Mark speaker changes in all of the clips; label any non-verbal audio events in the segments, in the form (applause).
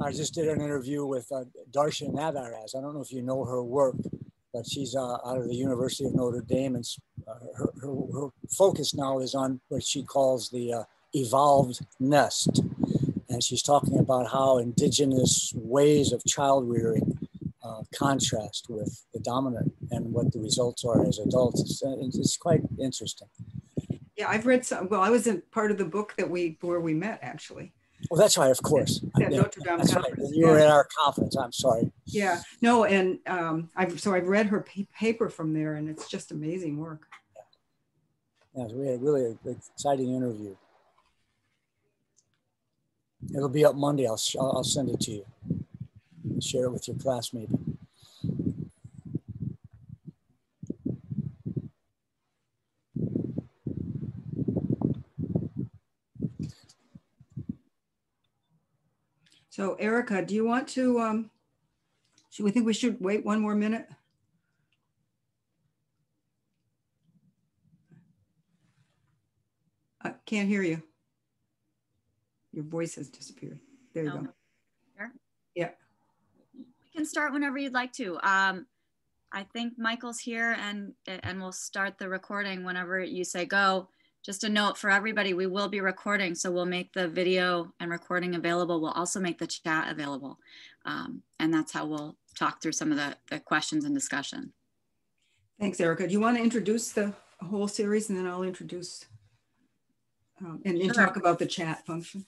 Speaker 1: I just did an interview with uh, Darcia Narvaez. I don't know if you know her work, but she's uh, out of the University of Notre Dame, and uh, her, her, her, focus now is on what she calls the uh, evolved nest. And she's talking about how indigenous ways of child rearing uh, contrast with the dominant and what the results are as adults. It's, it's quite interesting.
Speaker 2: Yeah, I've read some. Well, I was in part of the book that we where we met actually.
Speaker 1: Well, that's right, of course.
Speaker 2: Yeah, yeah Notre Dame
Speaker 1: Right. You were at our conference. I'm sorry.
Speaker 2: Yeah, no, and um, I've so I've read her paper from there, and it's just amazing work.
Speaker 1: Yeah, yeah we had really an exciting interview. It'll be up Monday. I'll I'll send it to you. Share it with your class, maybe.
Speaker 2: So Erica, do you want to, um, should we think we should wait one more minute? I can't hear you. Your voice has disappeared. There you oh, go. Sure. Yeah.
Speaker 3: We can start whenever you'd like to. Um, I think Michael's here and, and we'll start the recording whenever you say go just a note for everybody, we will be recording. So we'll make the video and recording available. We'll also make the chat available. Um, and that's how we'll talk through some of the, the questions and discussion.
Speaker 2: Thanks, Erica. Do you want to introduce the whole series and then I'll introduce um, and, and sure. talk about the chat function?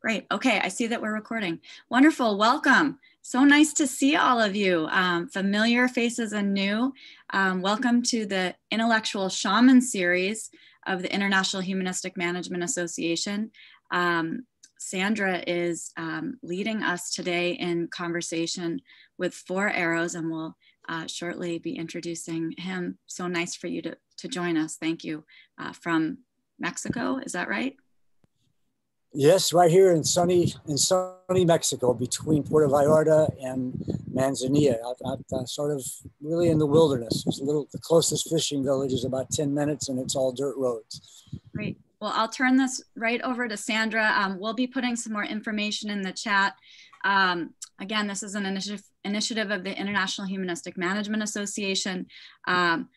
Speaker 3: Great. Okay, I see that we're recording. Wonderful. Welcome. So nice to see all of you. Um, familiar faces and new. Um, welcome to the Intellectual Shaman series of the International Humanistic Management Association. Um, Sandra is um, leading us today in conversation with Four Arrows, and we'll uh, shortly be introducing him. So nice for you to, to join us. Thank you uh, from Mexico. Is that right?
Speaker 1: Yes, right here in sunny in sunny Mexico, between Puerto Vallarta and Manzanillo, out, out uh, sort of really in the wilderness. It's a little. The closest fishing village is about ten minutes, and it's all dirt roads.
Speaker 3: Great. Well, I'll turn this right over to Sandra. Um, we'll be putting some more information in the chat. Um, again, this is an initiative initiative of the International Humanistic Management Association. Um,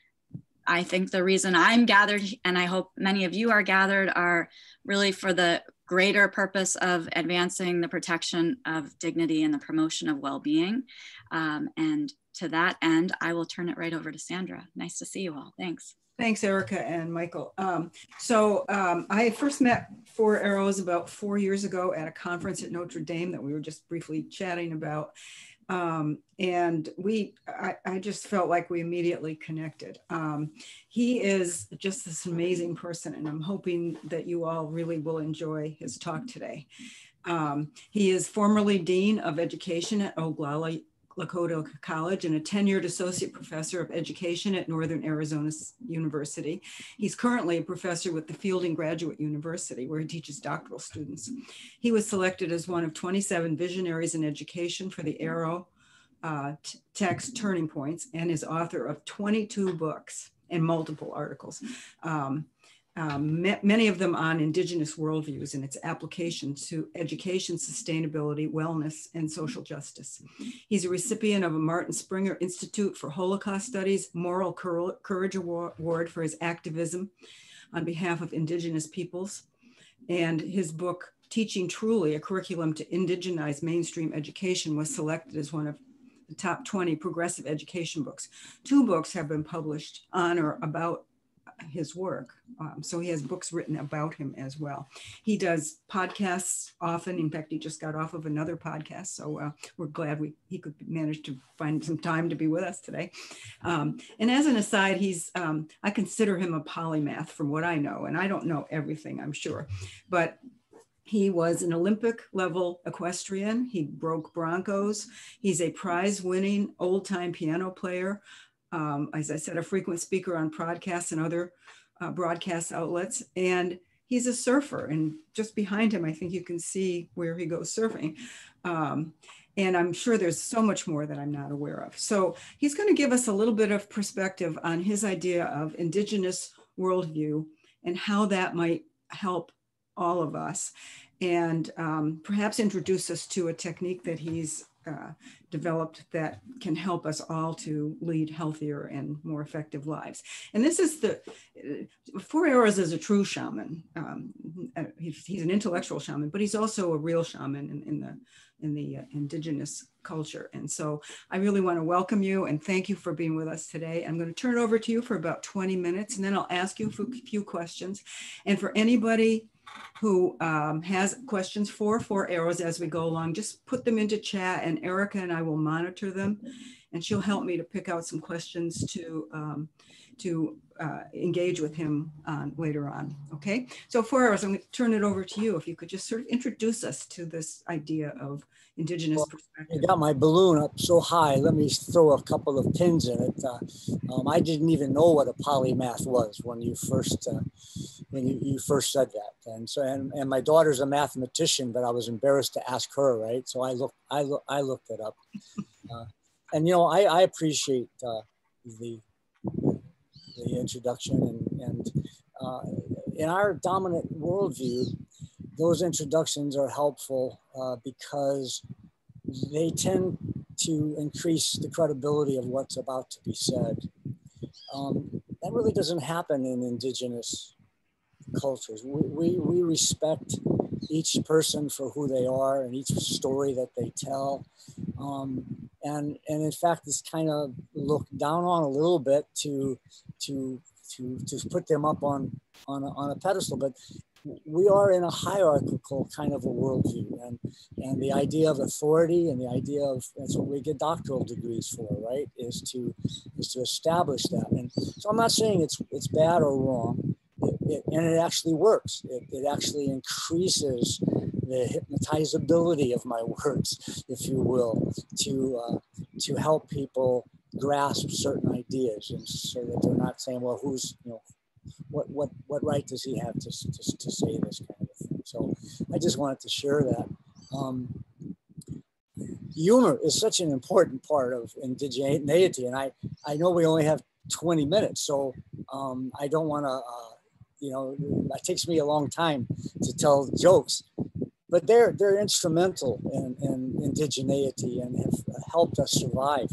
Speaker 3: I think the reason I'm gathered, and I hope many of you are gathered, are really for the greater purpose of advancing the protection of dignity and the promotion of well-being. Um, and to that end, I will turn it right over to Sandra. Nice to see you all. Thanks.
Speaker 2: Thanks, Erica and Michael. Um, so um, I first met Four Arrows about four years ago at a conference at Notre Dame that we were just briefly chatting about. Um, and we, I, I, just felt like we immediately connected. Um, he is just this amazing person, and I'm hoping that you all really will enjoy his talk today. Um, he is formerly Dean of Education at Oglala Lakota College and a tenured associate professor of education at Northern Arizona University. He's currently a professor with the Fielding Graduate University, where he teaches doctoral students. He was selected as one of 27 visionaries in education for the AERO uh, text Turning Points and is author of 22 books and multiple articles. Um, um, many of them on indigenous worldviews and its application to education, sustainability, wellness, and social justice. He's a recipient of a Martin Springer Institute for Holocaust Studies Moral Courage Award for his activism on behalf of indigenous peoples. And his book, Teaching Truly, a curriculum to indigenize mainstream education was selected as one of the top 20 progressive education books. Two books have been published on or about his work. Um, so he has books written about him as well. He does podcasts often. In fact, he just got off of another podcast. So uh, we're glad we he could manage to find some time to be with us today. Um, and as an aside, he's um, I consider him a polymath from what I know, and I don't know everything, I'm sure, but he was an Olympic level equestrian. He broke Broncos. He's a prize winning old time piano player um, as I said, a frequent speaker on podcasts and other uh, broadcast outlets. And he's a surfer. And just behind him, I think you can see where he goes surfing. Um, and I'm sure there's so much more that I'm not aware of. So he's going to give us a little bit of perspective on his idea of indigenous worldview and how that might help all of us and um, perhaps introduce us to a technique that he's uh, developed that can help us all to lead healthier and more effective lives. And this is the uh, Four Arrows is a true shaman. Um, uh, he's, an intellectual shaman, but he's also a real shaman in, in the in the uh, indigenous culture. And so I really want to welcome you and thank you for being with us today. I'm going to turn it over to you for about 20 minutes and then I'll ask you a few questions. And for anybody who um, has questions for Four Arrows as we go along, just put them into chat and Erica and I will monitor them. And she'll help me to pick out some questions to, um, to uh, engage with him on later on. Okay, so Arrows, I'm going to turn it over to you. If you could just sort of introduce us to this idea of indigenous well, perspective.
Speaker 1: I got my balloon up so high. Let me throw a couple of pins in it. Uh, um, I didn't even know what a polymath was when you first uh, when you, you first said that. And so and, and my daughter's a mathematician, but I was embarrassed to ask her. Right, so I looked I look I looked it up. (laughs) Uh, and you know I, I appreciate uh, the the introduction and, and uh, in our dominant worldview those introductions are helpful uh, because they tend to increase the credibility of what's about to be said. Um, that really doesn't happen in indigenous cultures. We, we, we, respect each person for who they are and each story that they tell. Um, and, and in fact, it's kind of looked down on a little bit to, to, to, to put them up on, on, a, on a pedestal. But we are in a hierarchical kind of a worldview and and the idea of authority and the idea of that's what we get doctoral degrees for right is to is to establish that and so i'm not saying it's it's bad or wrong it, it, and it actually works it, it actually increases the hypnotizability of my (laughs) words if you will to uh, to help people grasp certain ideas and so that they're not saying well who's you know what what what right does he have to, to, to say this kind of thing? So I just wanted to share that. Um, humor is such an important part of indigeneity, and I I know we only have 20 minutes, so um, I don't want to. Uh, you know, it takes me a long time to tell jokes, but they're they're instrumental in, in indigeneity and have helped us survive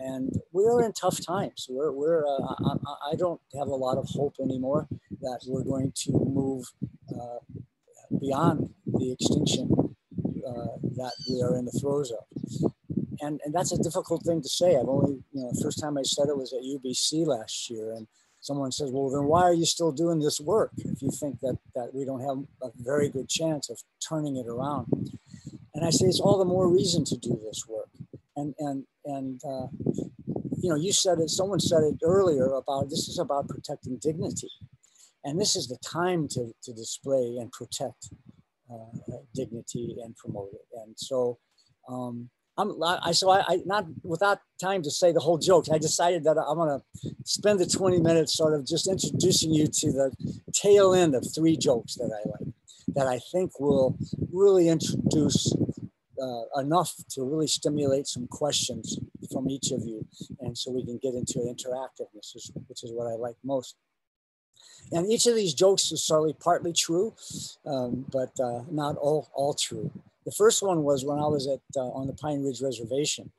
Speaker 1: and we're in tough times. We're, we're uh, I, I, don't have a lot of hope anymore that we're going to move uh, beyond the extinction uh, that we are in the throes of. And, and that's a difficult thing to say. I've only, you know, first time I said it was at UBC last year. And someone says, well, then why are you still doing this work if you think that, that we don't have a very good chance of turning it around? And I say, it's all the more reason to do this work. And and and uh, you know you said it someone said it earlier about this is about protecting dignity. And this is the time to, to display and protect uh, dignity and promote it. And so um, I'm, I, so I, I, not without time to say the whole joke, I decided that I'm to spend the 20 minutes sort of just introducing you to the tail end of three jokes that I like, that I think will really introduce uh, enough to really stimulate some questions from each of you. And so we can get into interactiveness, which is what I like most. And each of these jokes is certainly partly true, um, but uh, not all, all true. The first one was when I was at uh, on the Pine Ridge Reservation,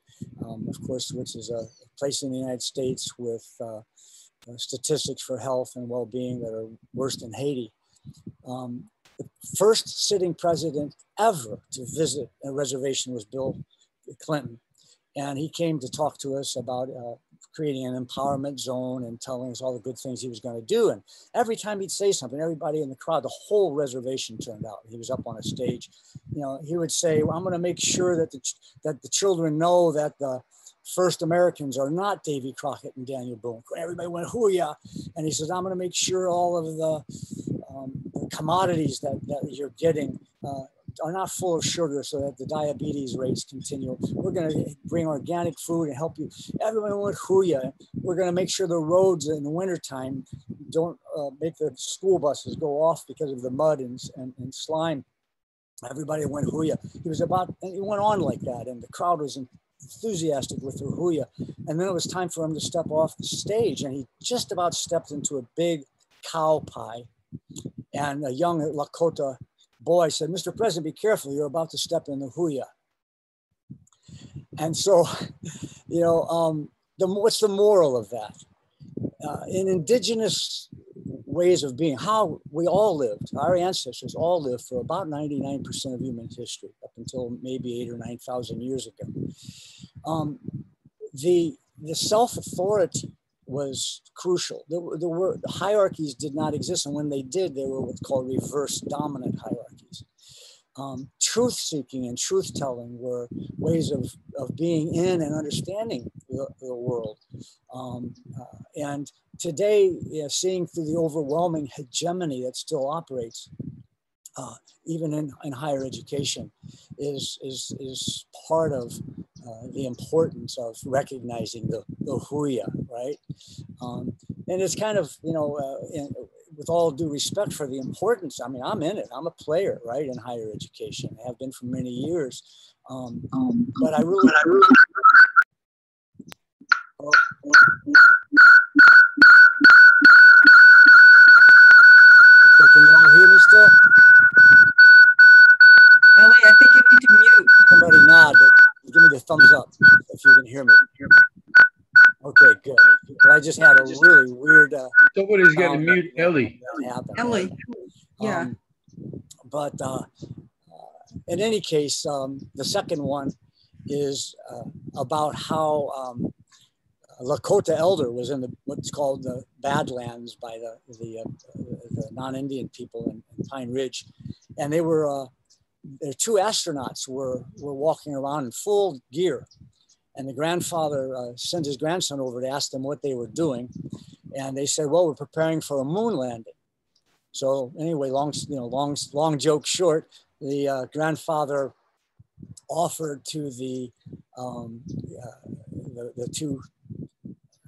Speaker 1: um, of course, which is a place in the United States with uh, uh statistics for health and well-being that are worse than Haiti. Um, the first sitting president ever to visit a reservation was Bill Clinton. And he came to talk to us about uh, creating an empowerment zone and telling us all the good things he was going to do. And every time he'd say something, everybody in the crowd, the whole reservation turned out. He was up on a stage. You know, he would say, well, I'm going to make sure that the, that the children know that the first Americans are not Davy Crockett and Daniel Boone. Everybody went, hoo-yah. And he says, I'm going to make sure all of the, um, the commodities that, that you're getting uh, are not full of sugar so that the diabetes rates continue. We're going to bring organic food and help you. Everyone went hoo-yah. We're going to make sure the roads in the wintertime don't uh, make the school buses go off because of the mud and, and, and slime. Everybody went hoo-yah. He was about, and he went on like that, and the crowd was enthusiastic with Rahuya. And then it was time for him to step off the stage, and he just about stepped into a big cow pie. And a young Lakota boy said, Mr. President, be careful, you're about to step in the huya. And so, (laughs) you know, um, the, what's the moral of that? Uh, in indigenous ways of being, how we all lived, our ancestors all lived for about 99% of human history, up until maybe eight or 9,000 years ago. Um, the, the self authority was crucial. There, there were the hierarchies did not exist, and when they did, they were what's called reverse dominant hierarchies. Um, truth seeking and truth telling were ways of, of being in and understanding the, the world. Um, uh, and today, you know, seeing through the overwhelming hegemony that still operates, uh, even in, in higher education, is, is, is part of uh, the importance of recognizing the, the huya, right? Um, and it's kind of, you know, uh, in, with all due respect for the importance, I mean, I'm in it. I'm a player, right, in higher education. I have been for many years. Um, but I really. I really oh, Okay, can you all hear me still?
Speaker 2: Ellie, I think you need to mute.
Speaker 1: Somebody nod. Give me the thumbs up if you can hear me. Okay, good. But I just had a really weird. Uh,
Speaker 4: Somebody's got to mute Ellie.
Speaker 2: Ellie, yeah.
Speaker 1: Um, but uh, in any case, um, the second one is uh, about how um, Lakota elder was in the what's called the Badlands by the the, uh, the non-Indian people in, in, Pine Ridge, and they were their two astronauts were were walking around in full gear, and the grandfather uh, sent his grandson over to ask them what they were doing, and they said, "Well, we're preparing for a moon landing." So anyway, long you know long long joke short, the uh, grandfather offered to the um, uh, the, the, two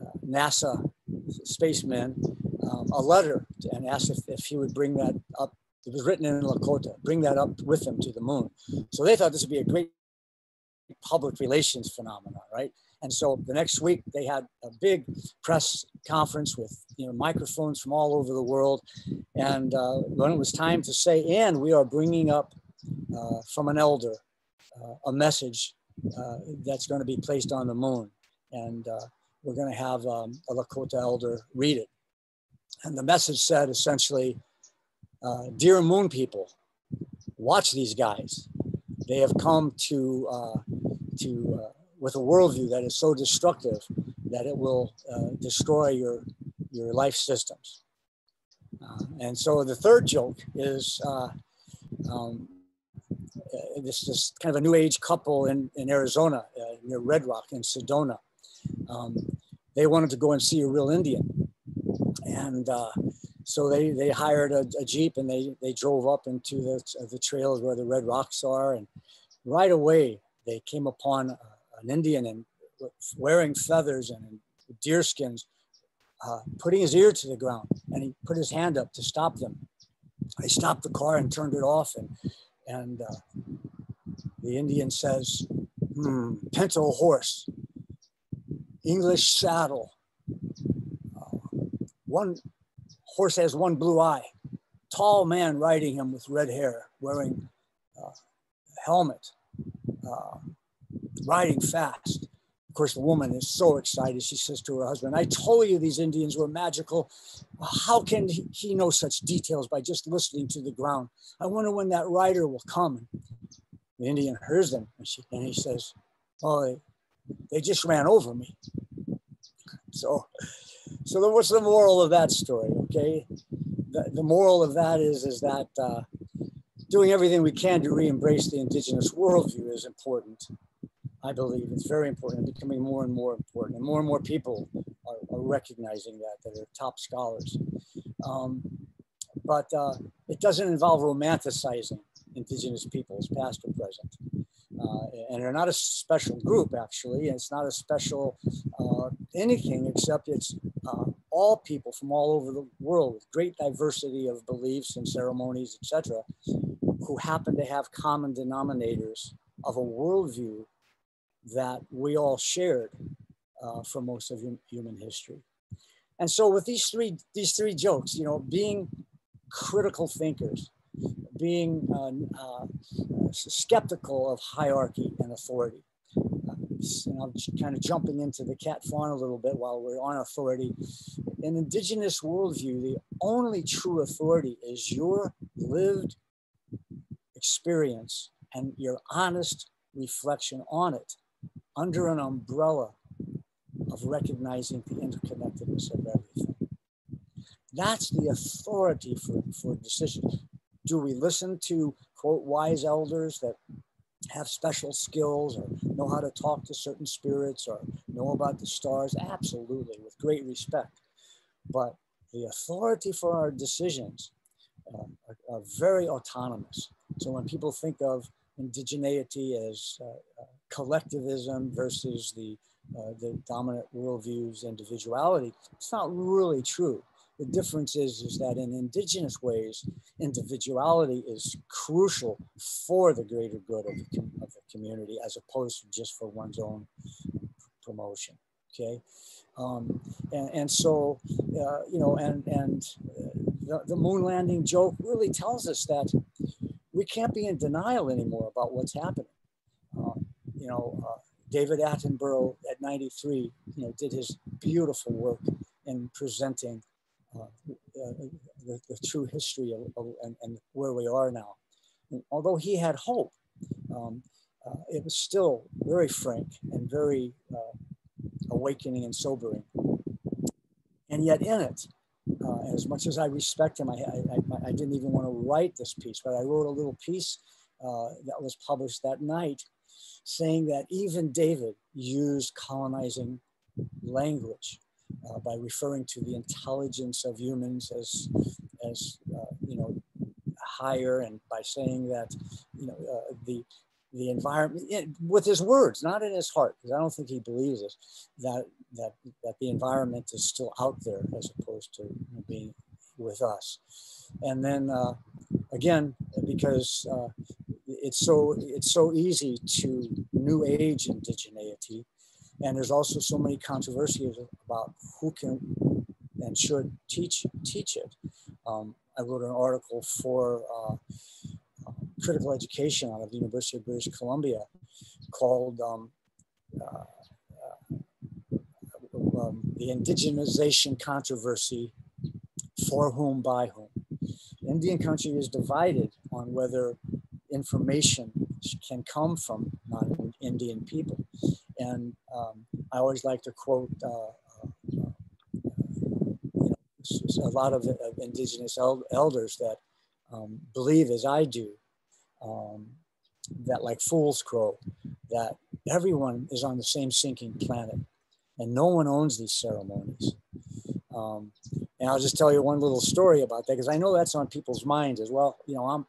Speaker 1: uh, NASA spacemen um, a letter and asked if, if he would bring that up it was written in Lakota, bring that up with them to the moon. So they thought this would be a great public relations phenomenon, right? And so the next week they had a big press conference with you know microphones from all over the world. And uh, when it was time to say, and we are bringing up uh, from an elder uh, a message uh, that's going to be placed on the moon, and uh, we're going to have um, a Lakota elder read it. And the message said essentially, uh, dear moon people, watch these guys. They have come to, uh, to uh, with a worldview that is so destructive that it will uh, destroy your, your life systems. Uh, and so the third joke is uh, um, this is kind of a new age couple in, in Arizona near Red Rock in Sedona. Um, they wanted to go and see a real Indian. And so they they hired a, a, jeep and they they drove up into the the trails where the red rocks are. And right away they came upon an indian and wearing feathers and deer skins uh, putting his ear to the ground. And he put his hand up to stop them. They stopped the car and turned it off. And and uh, the indian says hmm, pinto horse. English saddle. Uh, one horse has one blue eye. Tall man riding him with red hair, wearing uh, a helmet, uh, riding fast. Of course, the woman is so excited. She says to her husband, I told you these Indians were magical. How can he, know such details by just listening to the ground? I wonder when that rider will come. The Indian hears them and, she, and he says, Oh, they, they just ran over me. So so what's the moral of that story? Okay, the, the moral of that is is that uh, doing everything we can to re-embrace the indigenous worldview is important. I believe it's very important, and becoming more and more important, and more and more people are, are recognizing that that are top scholars. Um, but uh, it doesn't involve romanticizing indigenous peoples, past or present. Uh, and they're not a special group, actually. It's not a special uh, anything except it's uh, all people from all over the world with great diversity of beliefs and ceremonies, etc., who happen to have common denominators of a worldview that we all shared uh, for most of human history. And so with these three, these three jokes, you know, being critical thinkers, being uh, uh, skeptical of hierarchy and authority. Uh, and I'm kind of jumping into the cat fawn a little bit while we're on authority. In indigenous worldview, the only true authority is your lived experience and your honest reflection on it under an umbrella of recognizing the interconnectedness of everything. That's the authority for, for decisions. Do we listen to, quote, wise elders that have special skills or know how to talk to certain spirits or know about the stars? Absolutely, with great respect. But the authority for our decisions uh, are, are, very autonomous. So when people think of indigeneity as uh, uh, collectivism versus the, uh, the dominant worldview's individuality, it's not really true. The difference is, is that in indigenous ways, individuality is crucial for the greater good of the, of the community as opposed to just for one's own promotion. Okay. Um, and, and so, uh, you know, and, and uh, the, the moon landing joke really tells us that we can't be in denial anymore about what's happening. Um, you know, uh, David Attenborough at 93, you know, did his beautiful work in presenting the, the, true history of, of and, and, where we are now. And although he had hope, um, uh, it was still very frank and very uh, awakening and sobering. And yet, in it, uh, as much as I respect him, I, I, I, didn't even want to write this piece, but I wrote a little piece that was published that night saying that even David used colonizing language uh, by referring to the intelligence of humans as, as uh, you know, higher, and by saying that, you know, uh, the the environment with his words, not in his heart, because I don't think he believes it, that that that the environment is still out there as opposed to being with us. And then uh, again, because uh, it's so it's so easy to new age indigeneity and there's also so many controversies about who can and should teach teach it. Um, I wrote an article for uh, critical education out of the University of British Columbia called um, uh, uh, um, The Indigenization Controversy For Whom, By Whom. Indian country is divided on whether information can come from non-Indian people. And um, I always like to quote uh, uh, know, a lot of, of indigenous el elders that um, believe as I do um, that like Fools Crow, that everyone is on the same sinking planet and no one owns these ceremonies. Um, and I'll just tell you one little story about that because I know that's on people's minds as well. You know, I'm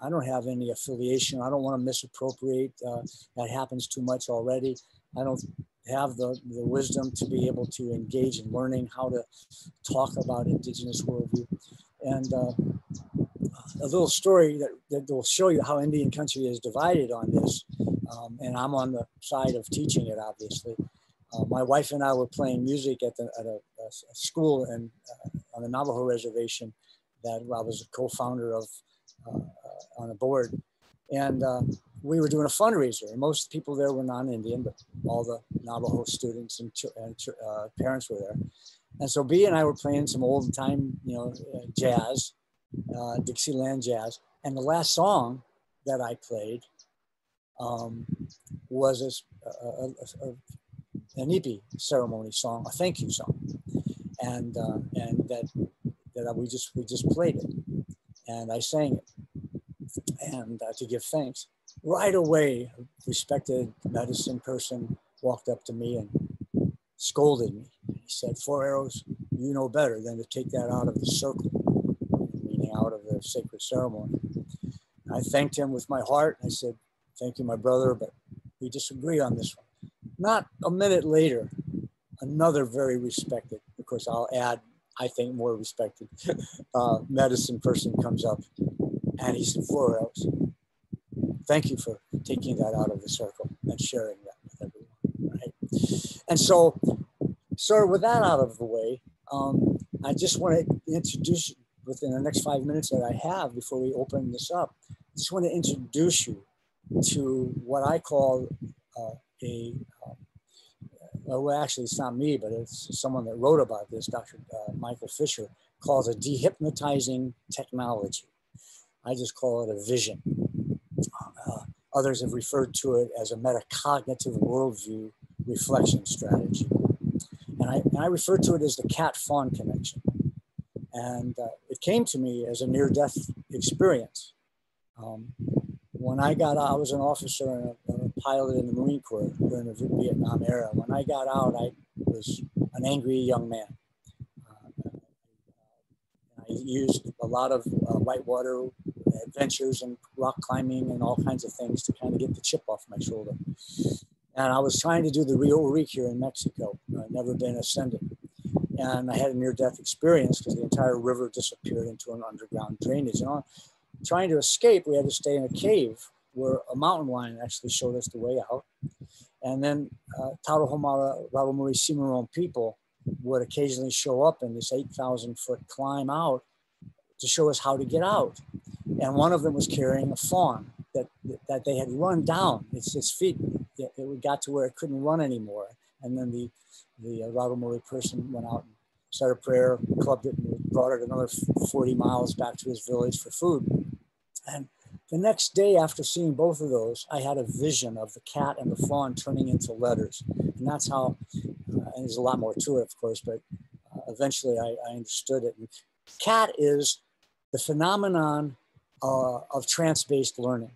Speaker 1: I don't have any affiliation. I don't want to misappropriate. Uh, that happens too much already. I don't have the, the wisdom to be able to engage in learning how to talk about indigenous worldview. And uh, a little story that, that will show you how Indian country is divided on this. Um, and I'm on the side of teaching it, obviously. Uh, my wife and I were playing music at, the, at a, a school in, uh, on the Navajo reservation that I was a co-founder of uh, on a board. And uh, we were doing a fundraiser, and most people there were non-Indian, but all the Navajo students and, and uh, parents were there. And so B and I were playing some old time, you know, uh, jazz, uh, Dixieland jazz. And the last song that I played um, was a, a, a, an Inipi ceremony song, a thank you song, and uh, and that that we just we just played it, and I sang it, and uh, to give thanks right away, a respected medicine person walked up to me and scolded me. He said, Four arrows, you know better than to take that out of the circle, meaning out of the sacred ceremony. I thanked him with my heart. I said, Thank you, my brother, but we disagree on this one. Not a minute later, another very respected, of course, I'll add, I think more respected (laughs) uh, medicine person comes up and he said, Four arrows thank you for taking that out of the circle and sharing that with everyone. Right? And so, sir, with that out of the way, um, I just want to introduce within the next five minutes that I have before we open this up, I just want to introduce you to what I call uh, a, uh, well, actually, it's not me, but it's someone that wrote about this, Dr. Uh, Michael Fisher, calls a dehypnotizing technology. I just call it a vision. Uh, others have referred to it as a metacognitive worldview reflection strategy. And I, and I refer to it as the cat fawn connection. And uh, it came to me as a near death experience. Um, when I got out, I was an officer and a, and a, pilot in the Marine Corps during the Vietnam era. When I got out, I was an angry young man. Uh, I used a lot of uh, whitewater adventures and rock climbing and all kinds of things to kind of get the chip off my shoulder. And I was trying to do the Rio Urique here in Mexico. I'd never been ascended. And I had a near death experience because the entire river disappeared into an underground drainage. And on trying to escape, we had to stay in a cave where a mountain lion actually showed us the way out. And then uh, Tarahumara Raramuri Cimarron people would occasionally show up in this 8,000 foot climb out to show us how to get out. And one of them was carrying a fawn that, that they had run down. Its, its feet, it, it got to where it couldn't run anymore. And then the, the uh, person went out and said a prayer, clubbed it, and brought it another 40 miles back to his village for food. And the next day after seeing both of those, I had a vision of the cat and the fawn turning into letters. And that's how, uh, and there's a lot more to it, of course, but uh, eventually I, I, understood it. And cat is the phenomenon uh, of trance-based learning.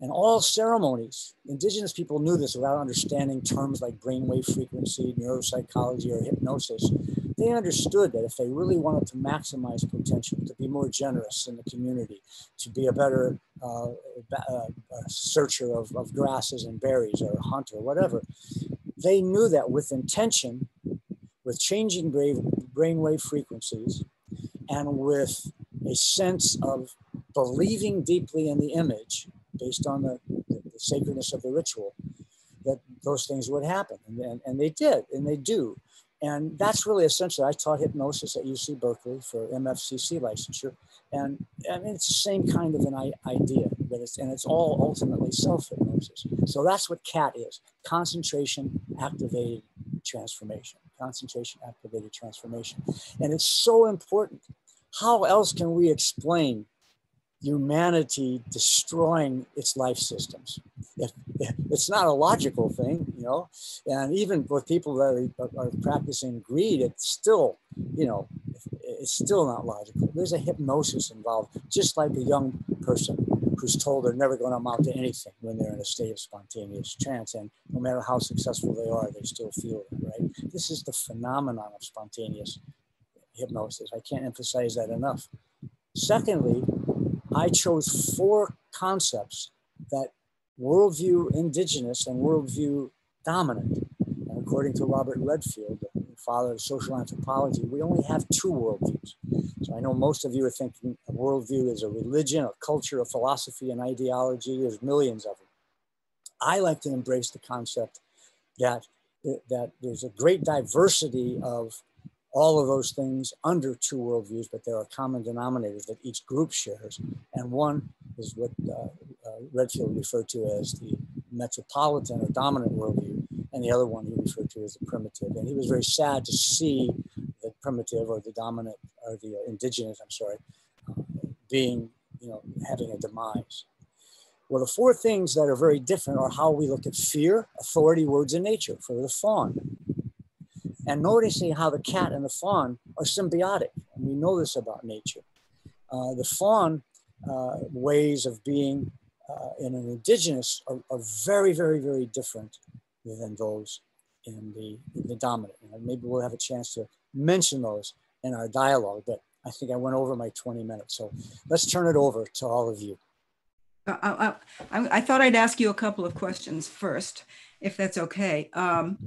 Speaker 1: And all ceremonies, indigenous people knew this without understanding terms like brainwave frequency, neuropsychology, or hypnosis. They understood that if they really wanted to maximize potential, to be more generous in the community, to be a better uh, uh, searcher of, of grasses and berries or a hunter, whatever, they knew that with intention, with changing brainwave frequencies, and with a sense of believing deeply in the image, based on the, the, the sacredness of the ritual, that those things would happen. And, and, and they did, and they do. And that's really essential. I taught hypnosis at UC Berkeley for MFCC licensure. And I mean, it's the same kind of an idea, but it's, and it's all ultimately self hypnosis. So that's what CAT is concentration activated transformation. Concentration activated transformation. And it's so important. How else can we explain humanity destroying its life systems. If, if it's not a logical thing, you know, and even with people that are, are, practicing greed, it's still, you know, it's still not logical. There's a hypnosis involved, just like a young person who's told they're never going to amount to anything when they're in a state of spontaneous trance. And no matter how successful they are, they still feel it, right? This is the phenomenon of spontaneous hypnosis. I can't emphasize that enough. Secondly, I chose four concepts that worldview indigenous and worldview dominant. And according to Robert Redfield, the father of social anthropology, we only have two worldviews. So I know most of you are thinking a worldview is a religion, a culture, a philosophy, an ideology. There's millions of them. I like to embrace the concept that, that there's a great diversity of all of those things under two worldviews, but there are common denominators that each group shares. And one is what uh, uh, Redfield referred to as the metropolitan or dominant worldview, and the other one he referred to as the primitive. And he was very sad to see the primitive or the dominant or the indigenous, I'm sorry, uh, being, you know, having a demise. Well, the four things that are very different are how we look at fear, authority, words, and nature for the fawn and noticing how the cat and the fawn are symbiotic. And we know this about nature. Uh, the fawn uh, ways of being uh, in an indigenous are, are, very, very, very different than those in the, in the dominant. And maybe we'll have a chance to mention those in our dialogue, but I think I went over my 20 minutes. So let's turn it over to all of you.
Speaker 2: I, I, I thought I'd ask you a couple of questions first, if that's okay. Um,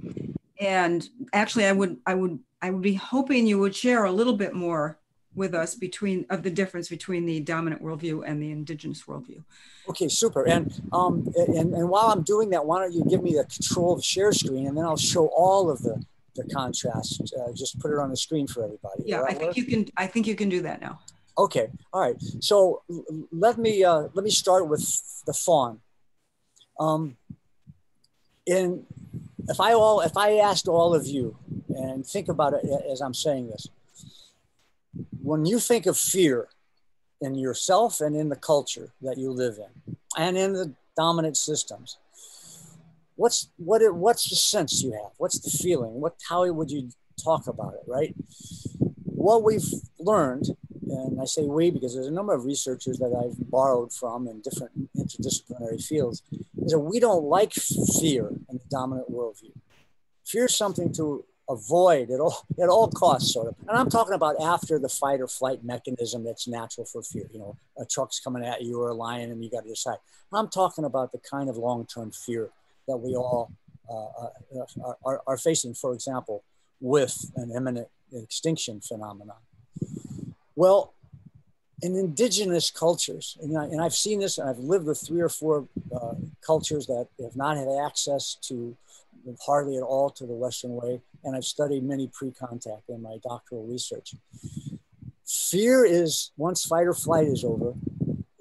Speaker 2: and actually i would i would i would be hoping you would share a little bit more with us between of the difference between the dominant worldview and the indigenous worldview
Speaker 1: okay super and um and, and while i'm doing that why don't you give me the control of the share screen and then i'll show all of the the contrast. Uh, just put it on the screen for everybody.
Speaker 2: Yeah, I think work? you can. I think you can do that now.
Speaker 1: Okay, all right. So let me uh, let me start with the fawn. Um, in if I all if I asked all of you and think about it as I'm saying this, when you think of fear in yourself and in the culture that you live in, and in the dominant systems, what's what it, what's the sense you have? What's the feeling? What how would you talk about it? Right? What we've learned and I say we because there's a number of researchers that I've borrowed from in different interdisciplinary fields, is that we don't like fear dominant worldview. Fear is something to avoid at all at all costs, sort of. And I'm talking about after the fight or flight mechanism that's natural for fear. You know, a truck's coming at you or a lion, and you got to decide. I'm talking about the kind of long-term fear that we all uh, uh are, are facing. For example, with an imminent extinction phenomenon. Well, in indigenous cultures, and, I, have seen this, and I've lived with three or four uh, cultures that have not had access to hardly at all to the Western way, and I've studied many pre-contact in my doctoral research. Fear is, once fight or flight is over,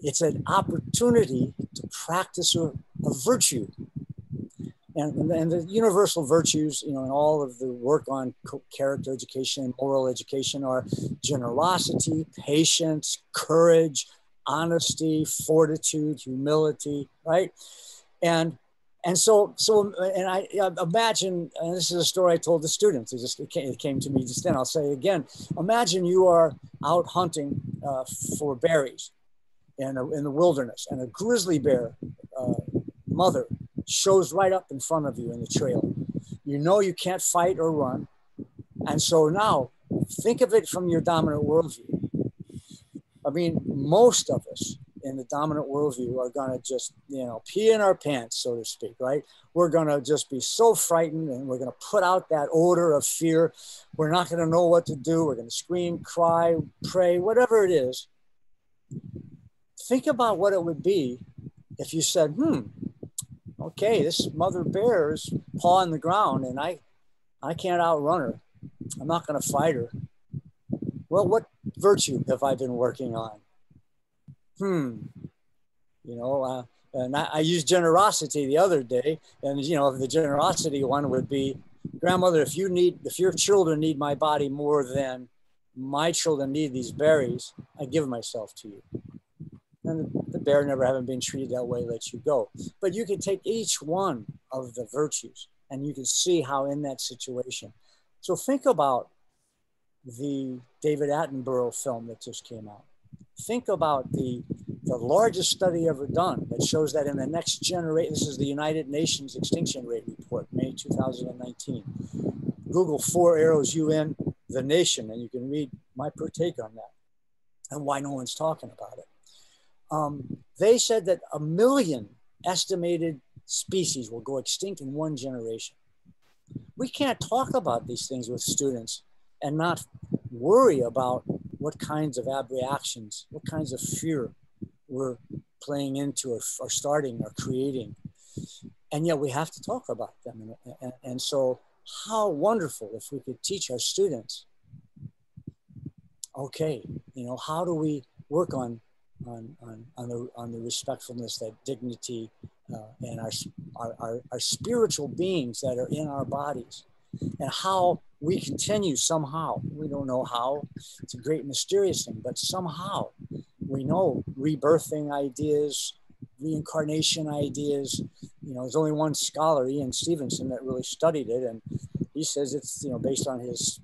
Speaker 1: it's an opportunity to practice a, a virtue and, and the universal virtues, you know, and all of the work on character education and moral education are generosity, patience, courage, honesty, fortitude, humility, right? And and so so and I, imagine, and this is a story I told the students. It just it came, it came to me just then. I'll say again. Imagine you are out hunting uh, for berries in a, in the wilderness, and a grizzly bear uh, mother shows right up in front of you in the trail. You know you can't fight or run. And so now think of it from your dominant worldview. I mean, most of us in the dominant worldview are going to just, you know, pee in our pants, so to speak, right? We're going to just be so frightened and we're going to put out that odor of fear. We're not going to know what to do. We're going to scream, cry, pray, whatever it is. Think about what it would be if you said, hmm, okay, this mother bear is pawing the ground and I, I can't outrun her. I'm not going to fight her. Well, what virtue have I been working on? Hmm. You know, uh, and I, I used generosity the other day, and you know, the generosity one would be, grandmother, if you need, if your children need my body more than my children need these berries, I give myself to you and bear never having been treated that way lets you go. But you can take each one of the virtues and you can see how in that situation. So think about the David Attenborough film that just came out. Think about the, the largest study ever done that shows that in the next generation, this is the United Nations Extinction Rate Report, May 2019. Google Four Arrows UN, the nation, and you can read my take on that and why no one's talking about it um, they said that a million estimated species will go extinct in one generation. We can't talk about these things with students and not worry about what kinds of abreactions, what kinds of fear we're playing into or, or starting or creating. And yet we have to talk about them. And, and, and so, how wonderful if we could teach our students okay, you know, how do we work on on, on, on, the, on the respectfulness, that dignity, uh, and our, our, our, our spiritual beings that are in our bodies, and how we continue somehow. We don't know how. It's a great mysterious thing, but somehow we know rebirthing ideas, reincarnation ideas. You know, there's only one scholar, Ian Stevenson, that really studied it, and he says it's you know based on his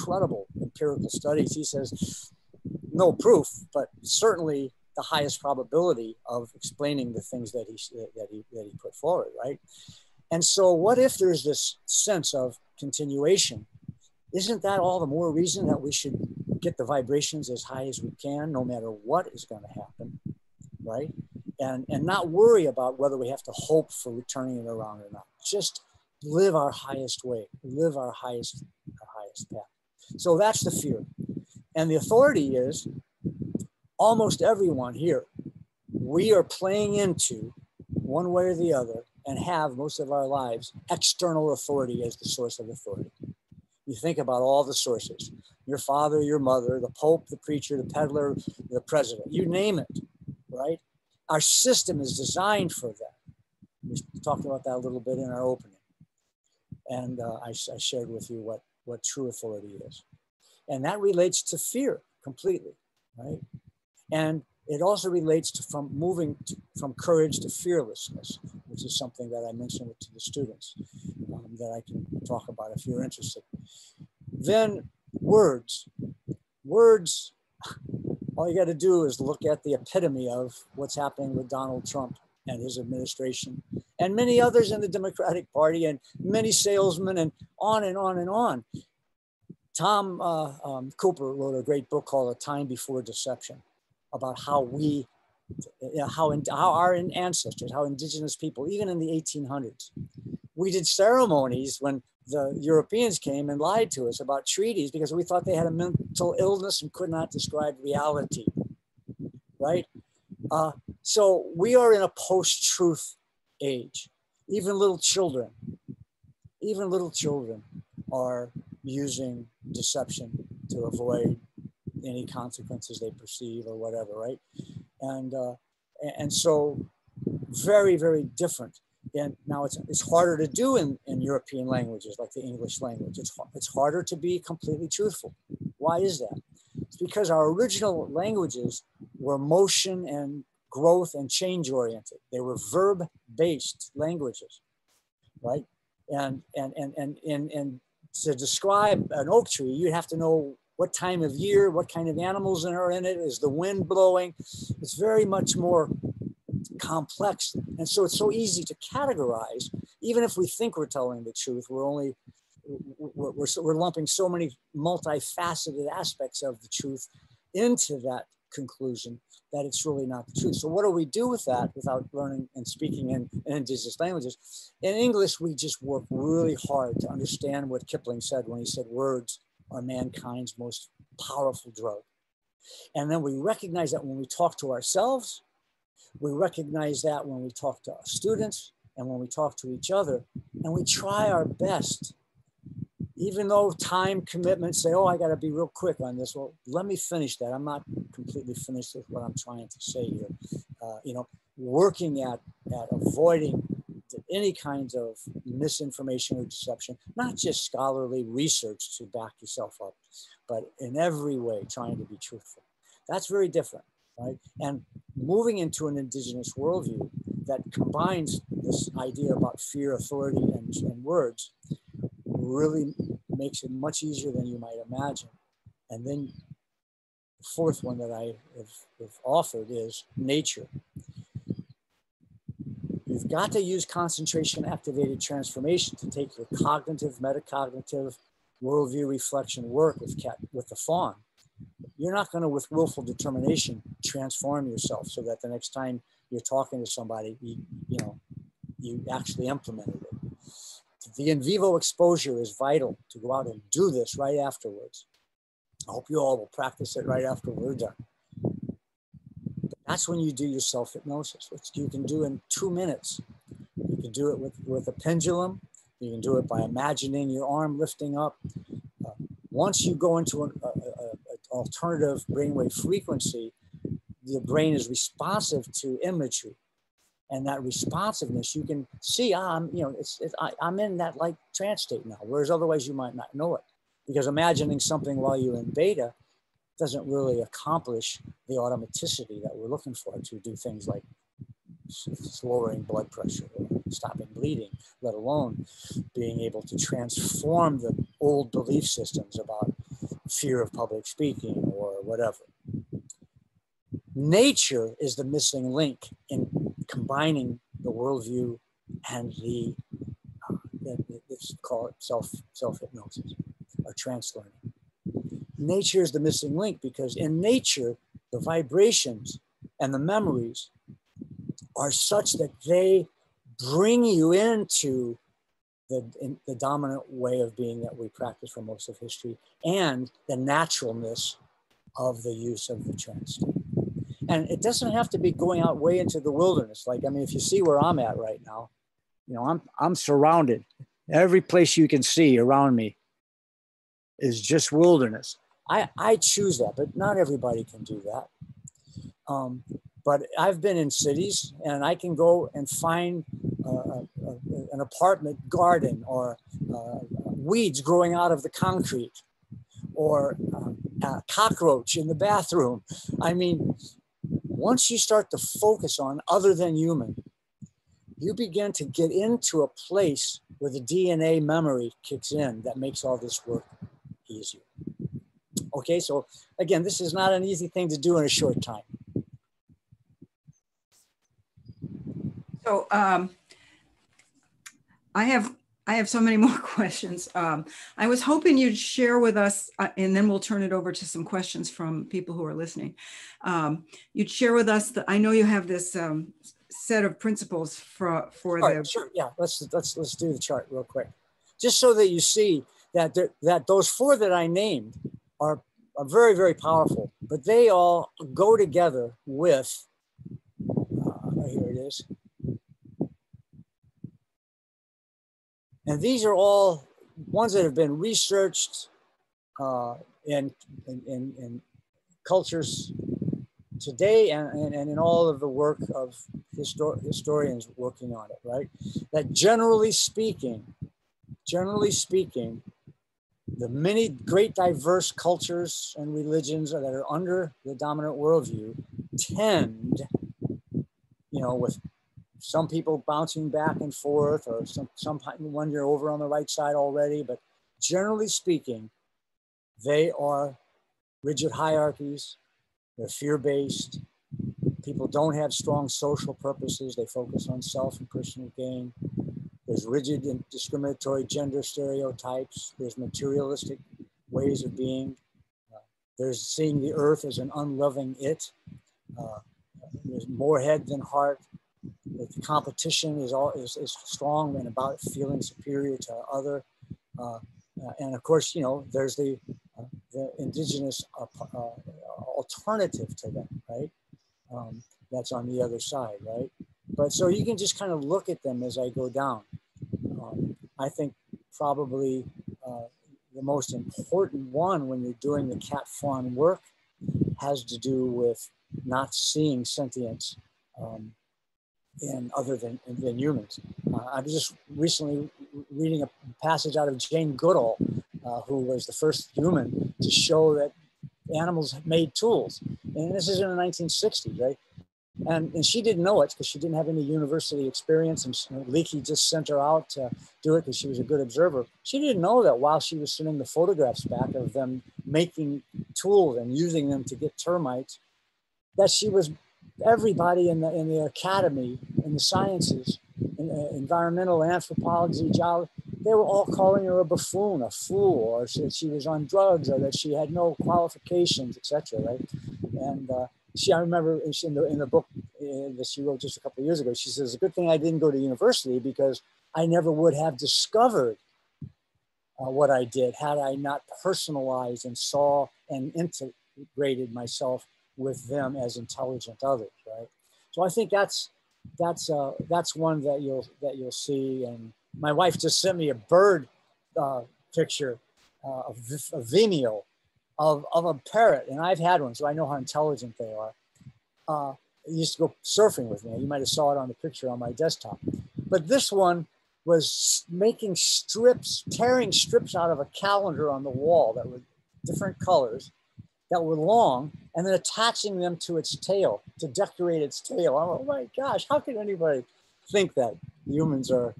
Speaker 1: incredible empirical studies. He says no proof, but certainly the highest probability of explaining the things that he that he that he put forward, right? And so, what if there's this sense of continuation? Isn't that all the more reason that we should get the vibrations as high as we can, no matter what is going to happen, right? And and not worry about whether we have to hope for returning it around or not. Just live our highest way, live our highest our highest path. So that's the fear. And the authority is almost everyone here. We are playing into one way or the other and have most of our lives external authority as the source of authority. You think about all the sources your father, your mother, the Pope, the preacher, the peddler, the president, you name it, right? Our system is designed for that. We talked about that a little bit in our opening. And uh, I, I shared with you what, what true authority is. And that relates to fear completely, right? And it also relates to from moving to, from courage to fearlessness, which is something that I mentioned to the students um, that I can talk about if you're interested. Then words. Words, all you got to do is look at the epitome of what's happening with Donald Trump and his administration and many others in the Democratic Party and many salesmen and on and on and on. Tom uh, um, Cooper wrote a great book called A Time Before Deception about how we, you know, how, in, how our ancestors, how indigenous people, even in the 1800s, we did ceremonies when the Europeans came and lied to us about treaties because we thought they had a mental illness and could not describe reality, right? Uh, so we are in a post-truth age. Even little children, even little children are using deception to avoid any consequences they perceive or whatever, right? And uh, and so very very different. And now it's it's harder to do in, in European languages like the English language. It's it's harder to be completely truthful. Why is that? It's because our original languages were motion and growth and change oriented. They were verb based languages, right? And, and, and, and, and, and to describe an oak tree, you'd have to know what time of year, what kind of animals are in it, is the wind blowing? It's very much more complex. And so it's so easy to categorize, even if we think we're telling the truth, we're only, we're, we're, we're lumping so many multifaceted aspects of the truth into that conclusion that it's really not the truth. So what do we do with that without learning and speaking in, in indigenous languages? In English, we just work really hard to understand what Kipling said when he said words are mankind's most powerful drug. And then we recognize that when we talk to ourselves, we recognize that when we talk to our students and when we talk to each other, and we try our best even though time commitments say, oh, I got to be real quick on this. Well, let me finish that. I'm not completely finished with what I'm trying to say here. Uh, you know, working at, at avoiding any kinds of misinformation or deception, not just scholarly research to back yourself up, but in every way trying to be truthful. That's very different, right? And moving into an indigenous worldview that combines this idea about fear, authority, and, and words really makes it much easier than you might imagine. And then the fourth one that I have, have offered is nature. You've got to use concentration activated transformation to take your cognitive, metacognitive, worldview reflection work with, cat, with the fawn. You're not going to, with willful determination, transform yourself so that the next time you're talking to somebody, you, you know, you actually implemented it the in vivo exposure is vital to go out and do this right afterwards. I hope you all will practice it right after we're done. That's when you do your self hypnosis, which you can do in two minutes. You can do it with, with a pendulum. You can do it by imagining your arm lifting up. Uh, once you go into an alternative brainwave frequency, the brain is responsive to imagery and that responsiveness, you can see, I'm, you know, it's, it's I, I'm in that like trance state now, whereas otherwise you might not know it. Because imagining something while you're in beta doesn't really accomplish the automaticity that we're looking for to do things like lowering blood pressure, stopping bleeding, let alone being able to transform the old belief systems about fear of public speaking or whatever. Nature is the missing link in combining the worldview and the, uh, let's call it self, self-hypnosis or trance learning. Nature is the missing link because in nature, the vibrations and the memories are such that they bring you into the, in, the dominant way of being that we practice for most of history and the naturalness of the use of the trance. And it doesn't have to be going out way into the wilderness. Like, I mean, if you see where I'm at right now, you know, I'm, I'm surrounded every place you can see around me is just wilderness. I, I choose that, but not everybody can do that. Um, but I've been in cities and I can go and find a, a, an apartment garden or uh, weeds growing out of the concrete or uh, a cockroach in the bathroom. I mean, once you start to focus on other than human, you begin to get into a place where the DNA memory kicks in that makes all this work easier. Okay, so again, this is not an easy thing to do in a short time.
Speaker 2: So um, I have I have so many (laughs) more questions. Um, I was hoping you'd share with us, uh, and then we'll turn it over to some questions from people who are listening. Um, you'd share with us that I know you have this um, set of principles for for the.
Speaker 1: sure, yeah. Let's let's let's do the chart real quick, just so that you see that there, that those four that I named are are very very powerful, but they all go together with. Uh, here it is And these are all ones that have been researched uh, in, in, in, cultures today and, and, and, in all of the work of histor- historians working on it, right? That generally speaking, generally speaking, the many great diverse cultures and religions that are under the dominant worldview tend, you know, with some people bouncing back and forth, or some, some one you're over on the right side already. But generally speaking, they are rigid hierarchies. They're fear-based. People don't have strong social purposes. They focus on self and personal gain. There's rigid and discriminatory gender stereotypes. There's materialistic ways of being. Uh, there's seeing the earth as an unloving it. Uh, there's more head than heart the competition is all is, is strong and about feeling superior to other. Uh, uh, and of course, you know, there's the, uh, the indigenous uh, uh, alternative to that, right? Um, that's on the other side, right? But so you can just kind of look at them as I go down. Um, I think probably the most important one when you're doing the cat fawn work has to do with not seeing sentience um, in other than, than humans. Uh, I was just recently reading a passage out of Jane Goodall, uh, who was the first human to show that animals made tools. And this is in the 1960s, right? And, and she didn't know it because she didn't have any university experience. And Leakey just sent her out to do it because she was a good observer. She didn't know that while she was sending the photographs back of them making tools and using them to get termites, that she was everybody in the in the academy in the sciences, in, uh, environmental anthropology, geology, they were all calling her a buffoon, a fool, or that she was on drugs, or that she had no qualifications, etc. Right? And uh, she, I remember in the in the book uh, that she wrote just a couple of years ago, she says, "A good thing I didn't go to university because I never would have discovered." Uh, what I did had I not personalized and saw and integrated myself with them as intelligent others, right? So I think that's that's uh, that's one that you'll that you'll see. And my wife just sent me a bird uh, picture, uh, of a Vimeo, of of a parrot, and I've had one, so I know how intelligent they are. Uh, I used to go surfing with me. You might have saw it on the picture on my desktop. But this one was making strips, tearing strips out of a calendar on the wall that were different colors that were long and then attaching them to its tail to decorate its tail. Oh my gosh, how can anybody think that humans are,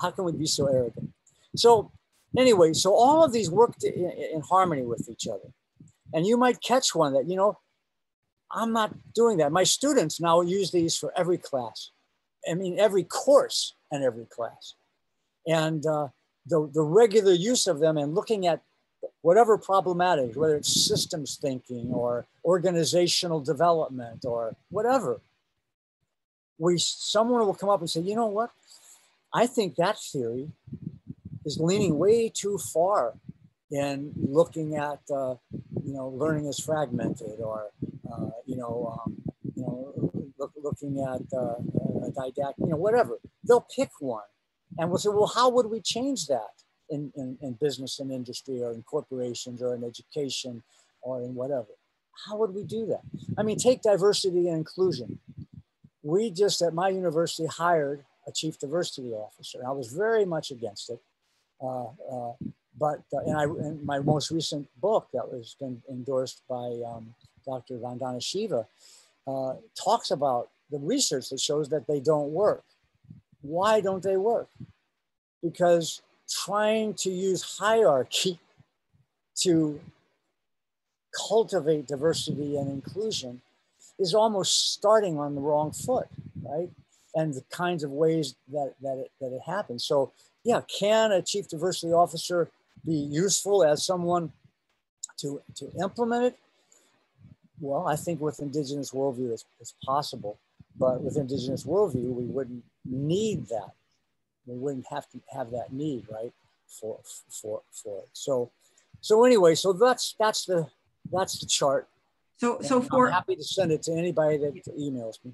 Speaker 1: how can we be so arrogant? So anyway, so all of these worked in, in harmony with each other. And you might catch one that, you know, I'm not doing that. My students now use these for every class. I mean, every course and every class. And uh, the, the regular use of them and looking at whatever problematic, whether it's systems thinking or organizational development or whatever, we someone will come up and say, you know what? I think that theory is leaning way too far in looking at uh, you know learning is fragmented or uh, you know um, you know look, looking at uh, a didactic you know whatever they'll pick one and we'll say well how would we change that in, in, in business and industry or in corporations or in education or in whatever. How would we do that? I mean, take diversity and inclusion. We just at my university hired a chief diversity officer. I was very much against it. Uh, uh, but uh, and I, in my most recent book that was been endorsed by um, Dr. Vandana Shiva uh, talks about the research that shows that they don't work. Why don't they work? Because trying to use hierarchy to cultivate diversity and inclusion is almost starting on the wrong foot, right? And the kinds of ways that, that, it, that it happens. So yeah, can a chief diversity officer be useful as someone to, to implement it? Well, I think with indigenous worldview, it's, it's possible. But with indigenous worldview, we wouldn't need that. We wouldn't have to have that need, right? For for for it. So so anyway, so that's that's the that's the chart.
Speaker 2: So so for
Speaker 1: I'm happy to send it to anybody that emails me.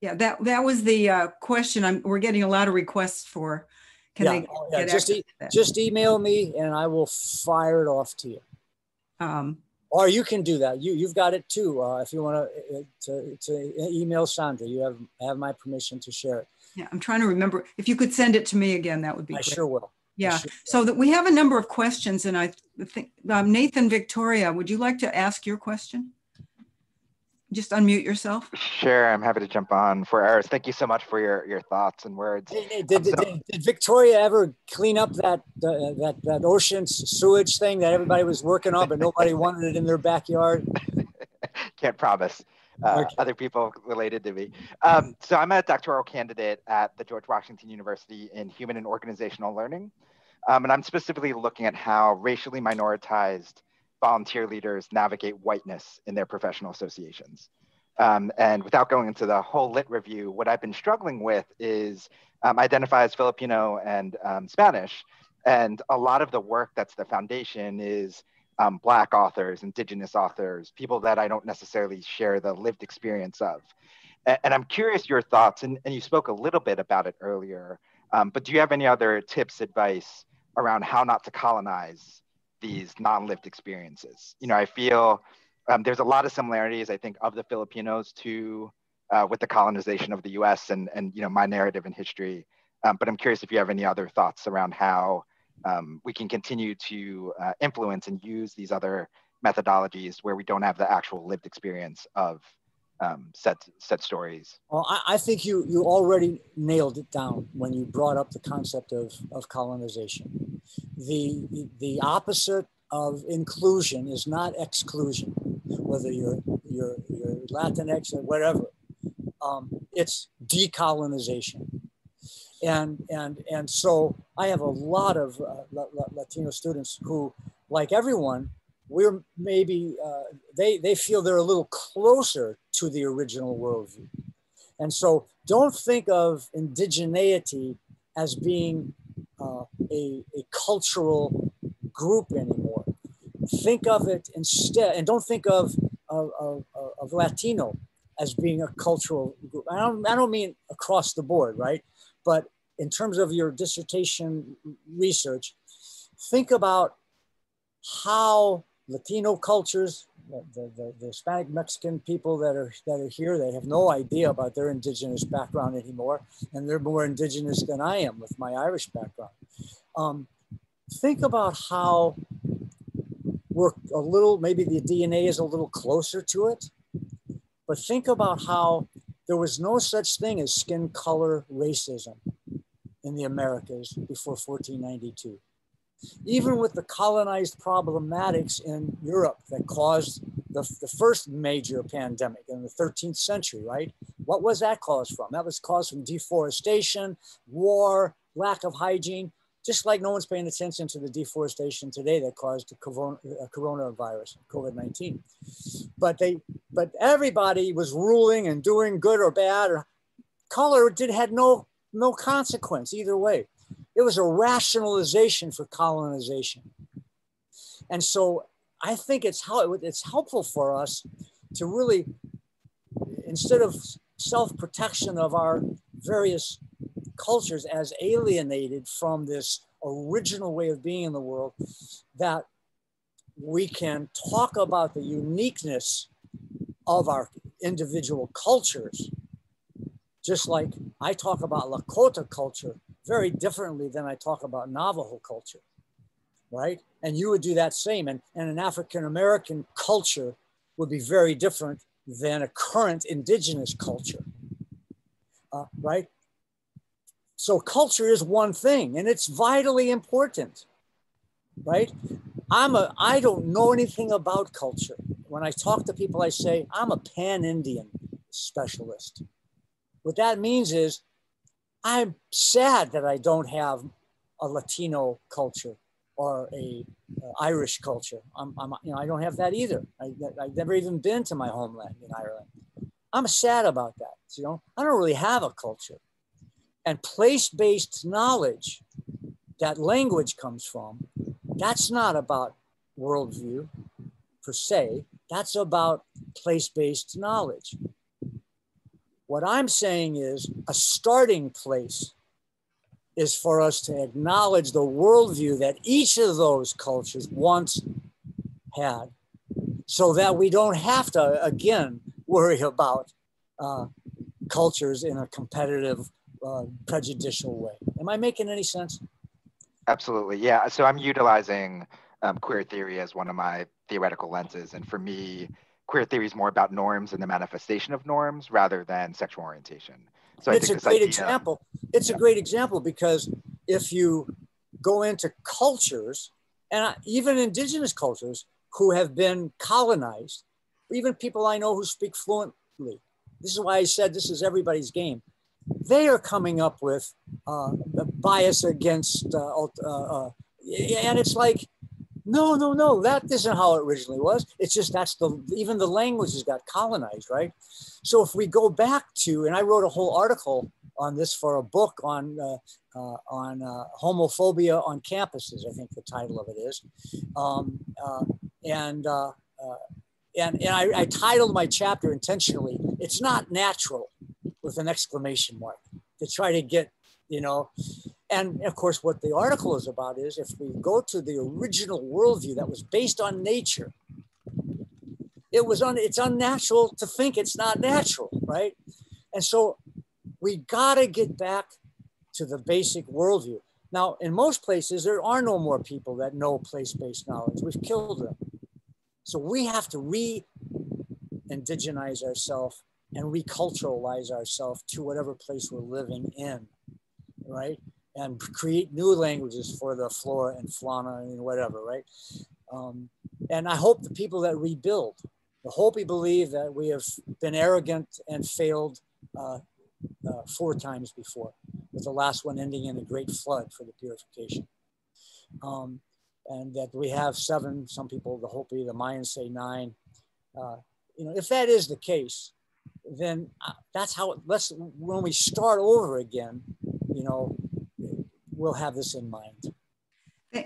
Speaker 2: Yeah, that that was the uh, question. I'm we're getting a lot of requests for. Can
Speaker 1: yeah,
Speaker 2: they
Speaker 1: oh, yeah. just e just email me and I will fire it off to you.
Speaker 2: Um,
Speaker 1: or you can do that. You you've got it too. Uh, if you want uh, to to email Sandra, you have have my permission to share it.
Speaker 2: Yeah, I'm trying to remember. If you could send it to me again, that would be.
Speaker 1: I
Speaker 2: great.
Speaker 1: sure will.
Speaker 2: Yeah. Sure will. So that we have a number of questions, and I think um, Nathan Victoria, would you like to ask your question? just unmute yourself?
Speaker 5: Sure, I'm happy to jump on Four Arrows. Thank you so much for your, your thoughts and words.
Speaker 1: Hey, hey, did, so, did, did, Victoria ever clean up that, uh, that, that ocean sewage thing that everybody was working on, but nobody wanted it in their backyard? (laughs)
Speaker 5: Can't promise. Uh. Other people related to me. Um, so I'm a doctoral candidate at the George Washington University in Human and Organizational Learning. Um, and I'm specifically looking at how racially minoritized volunteer leaders navigate whiteness in their professional associations. Um, and without going into the whole lit review, what I've been struggling with is um, identify as Filipino and um, Spanish. And a lot of the work that's the foundation is um, Black authors, Indigenous authors, people that I don't necessarily share the lived experience of. And, and I'm curious your thoughts, and, and, you spoke a little bit about it earlier, um, but do you have any other tips, advice around how not to colonize these non-lived experiences. You know, I feel um, there's a lot of similarities, I think, of the Filipinos to uh, with the colonization of the U.S. and and you know my narrative and history. Um, but I'm curious if you have any other thoughts around how um, we can continue to uh, influence and use these other methodologies where we don't have the actual lived experience of um, set set stories.
Speaker 1: Well, I, I, think you you already nailed it down when you brought up the concept of of colonization. The the opposite of inclusion is not exclusion, whether you're you're you're Latinx or whatever. Um, it's decolonization. And, and, and so I have a lot of uh, Latino students who, like everyone, we're maybe uh, they they feel they're a little closer to the original worldview. And so don't think of indigeneity as being uh, a, a cultural group anymore. Think of it instead and don't think of of, of, of latino as being a cultural group. I don't, I don't mean across the board right? But in terms of your dissertation research think about how Latino cultures, the, the, the, Hispanic Mexican people that are that are here, they have no idea about their indigenous background anymore, and they're more indigenous than I am with my Irish background. Um, think about how we're a little, maybe the DNA is a little closer to it, but think about how there was no such thing as skin color racism in the Americas before 1492 even with the colonized problematics in Europe that caused the, the first major pandemic in the 13th century, right? What was that caused from? That was caused from deforestation, war, lack of hygiene, just like no one's paying attention to the deforestation today that caused the uh, coronavirus, COVID-19. But they, but everybody was ruling and doing good or bad or color did had no no consequence either way. It was a rationalization for colonization. And so I think it's how it's helpful for us to really, instead of self-protection of our various cultures as alienated from this original way of being in the world, that we can talk about the uniqueness of our individual cultures, just like I talk about Lakota culture very differently than I talk about Navajo culture, right? And you would do that same. And, and an African American culture would be very different than a current indigenous culture, uh, right? So culture is one thing and it's vitally important, right? I'm a, I don't know anything about culture. When I talk to people, I say, I'm a pan-Indian specialist. What that means is I'm sad that I don't have a Latino culture or a uh, Irish culture. I'm, I'm, you know, I don't have that either. I, have never even been to my homeland in Ireland. I'm sad about that. You know, I don't really have a culture. And place-based knowledge that language comes from, that's not about worldview per se. That's about place-based knowledge. What I'm saying is a starting place is for us to acknowledge the worldview that each of those cultures once had so that we don't have to, again, worry about uh, cultures in a competitive, uh, prejudicial way. Am I making any sense?
Speaker 5: Absolutely. Yeah. So I'm utilizing um, queer theory as one of my theoretical lenses. And for me, queer theory is more about norms and the manifestation of norms rather than sexual orientation.
Speaker 1: So it's a great idea, example. It's yeah. a great example because if you go into cultures, and even indigenous cultures who have been colonized, even people I know who speak fluently, this is why I said this is everybody's game. They are coming up with uh, bias against, uh, uh, uh and it's like no, no, no, that isn't how it originally was. It's just that's the, even the language has got colonized, right? So if we go back to, and I wrote a whole article on this for a book on, uh, uh, on uh, homophobia on campuses, I think the title of it is. Um, uh, and, uh, uh, and, and I, I titled my chapter intentionally, It's Not Natural with an exclamation mark to try to get, you know, and of course, what the article is about is if we go to the original worldview that was based on nature, it was un, it's unnatural to think it's not natural, right? And so we got to get back to the basic worldview. Now, in most places, there are no more people that know place-based knowledge. We've killed them. So we have to re-indigenize ourselves and reculturalize ourselves to whatever place we're living in, right? And (laughs) create new languages for the flora and fauna and whatever, right? Um, and I hope the people that rebuild, the Hopi believe that we have been arrogant and failed uh, uh, four times before, with the last one ending in a great flood for the purification. Um, and that we have seven, some people, the Hopi, the Mayans say nine. Uh, you know, if that is the case, then uh, that's how, let's, when we start over again, you know, we'll have this in mind.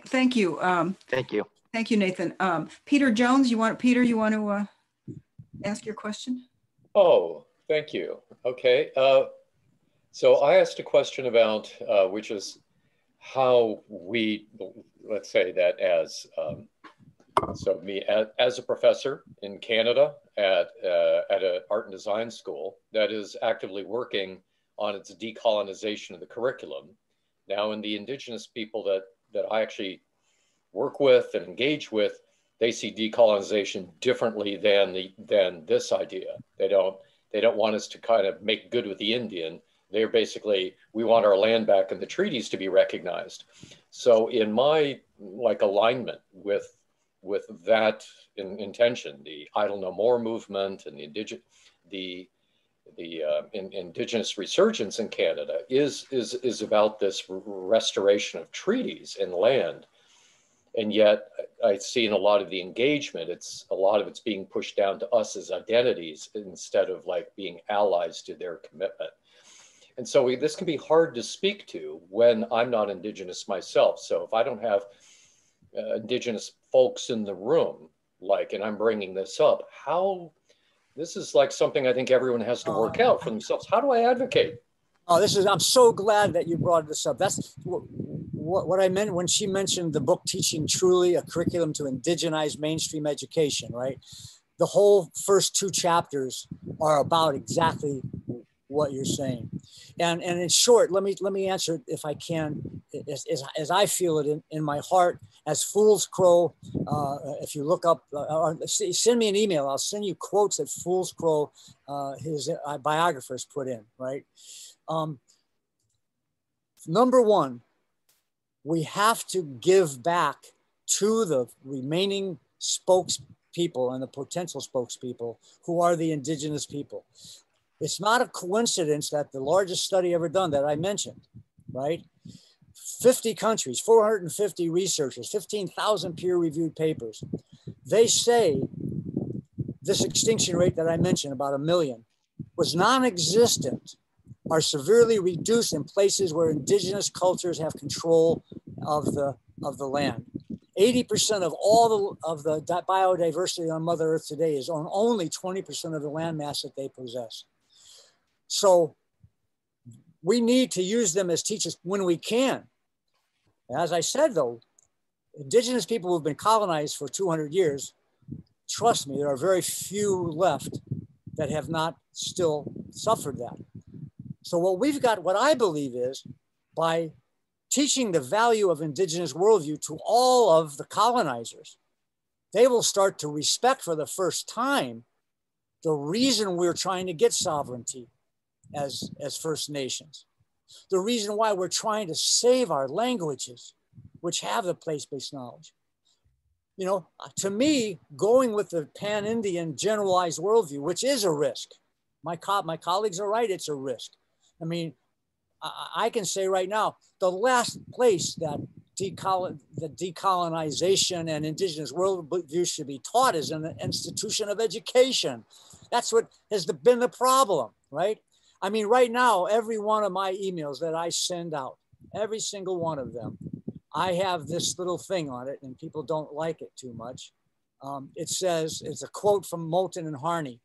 Speaker 2: Thank you. Um,
Speaker 5: thank you.
Speaker 2: Thank you, Nathan. Um, Peter Jones, you want Peter? You want to uh, ask your question?
Speaker 6: Oh, thank you. Okay. Uh, so I asked a question about uh, which is how we, let's say that as um, so me as, as, a professor in Canada at uh, at an art and design school that is actively working on its decolonization of the curriculum now, in the indigenous people that, that I actually work with and engage with, they see decolonization differently than the than this idea. They don't they don't want us to kind of make good with the Indian. They're basically we want our land back and the treaties to be recognized. So in my like alignment with with that in, intention, the Idle No More movement and the indigenous the the uh, in, indigenous resurgence in Canada is, is, is about this restoration of treaties and land. And yet I see in a lot of the engagement, it's a lot of it's being pushed down to us as identities instead of like being allies to their commitment. And so we, this can be hard to speak to when I'm not Indigenous myself. So if I don't have uh, Indigenous folks in the room, like, and I'm bringing this up, how this is like something I think everyone has to work out for oh. themselves. How do I advocate?
Speaker 1: Oh, this is, I'm so glad that you brought this up. That's what, what I meant when she mentioned the book Teaching Truly, a curriculum to indigenize mainstream education, right? The whole first two chapters are about exactly what you're saying. And, and in short, let me, let me answer if I can, as, as, as I feel it in, in my heart, as Fools Crow, uh, if you look up, uh, send me an email, I'll send you quotes that Fools Crow, uh, his uh, biographers put in, right? Um, number one, we have to give back to the remaining spokespeople and the potential spokespeople who are the indigenous people. It's not a coincidence that the largest study ever done that I mentioned, right? 50 countries, 450 researchers, 15,000 peer reviewed papers. They say this extinction rate that I mentioned, about a million, was non existent are severely reduced in places where indigenous cultures have control of the, of the land. 80% of all the, of the biodiversity on Mother Earth today is on only 20% of the land mass that they possess. So we need to use them as teachers when we can. As I said, though, indigenous people who've been colonized for 200 years, trust me, there are very few left that have not still suffered that. So what we've got, what I believe is by teaching the value of indigenous worldview to all of the colonizers, they will start to respect for the first time the reason we're trying to get sovereignty as, as First Nations. The reason why we're trying to save our languages, which have the place-based knowledge. You know, to me, going with the pan-Indian generalized worldview, which is a risk, my, co- my colleagues are right, it's a risk. I mean, I, I can say right now, the last place that decolon, the decolonization and indigenous worldview should be taught is in the institution of education. That's what has been the problem, right? I mean, right now, every one of my emails that I send out, every single one of them, I have this little thing on it, and people don't like it too much. Um, it says, it's a quote from Moten and Harney.